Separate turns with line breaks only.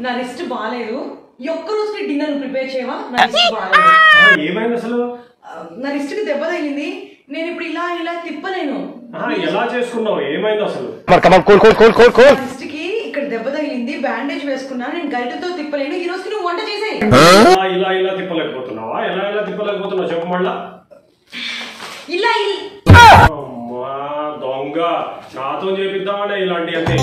నా రిస్ట్ బాగాలేదు ఒక్క రోజుకి డిన్నర్ ప్రిపేర్ చేయవా? నా రిస్ట్ బాగాలేదు
ఏమైంది అసలు?
ఆ, నా రిస్ట్కి దెబ్బ తగిలింది. నేను ఇప్పుడు ఇలా ఇలా తిప్పలేను.
ఆ, ఎలా చేసుకున్నావు? ఏమైంది అసలు?
నా రిస్ట్కి ఇక్కడ దెబ్బ తగిలింది. బ్యాండేజ్ వేసుకున్నా. నేను గరిటతో తిప్పలేను. ఈ రోజుకి నువ్వు వంట చేసేయి.
ఇలా ఇలా ఇలా తిప్పలేకపోతున్నావా? ఎలా ఇలా తిప్పలేకపోతున్నావు? చెప్పు మళ్ళా.
ఇలా
దొంగ. నాతో చేపిద్దామనే ఇలాంటి అంటే